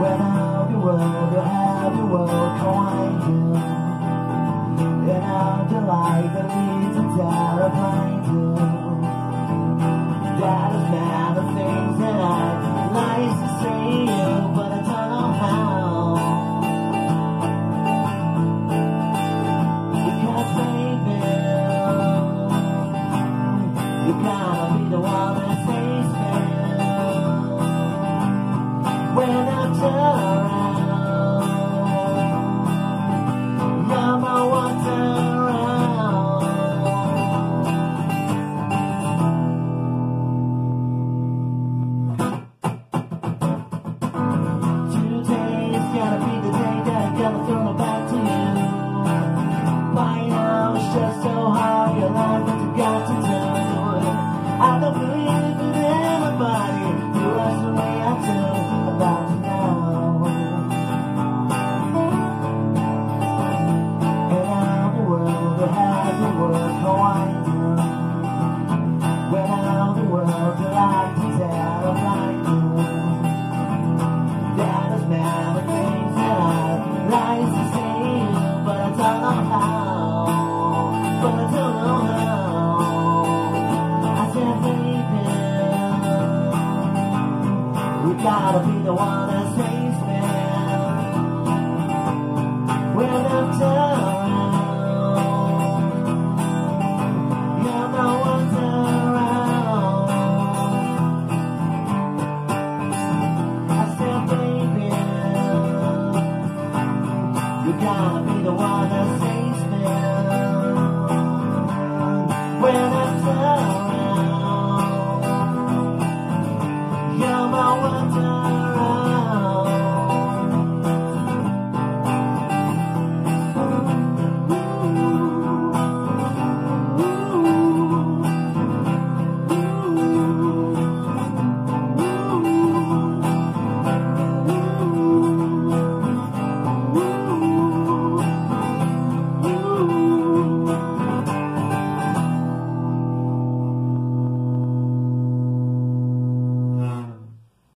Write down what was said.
When all the world, you have the world calling you And all the light that leads and terrifying you That is not the things that I like to say to you But I don't know how Because baby You got gotta be the one that saves me. When I'm down. I said, baby, you gotta be the one that saves me.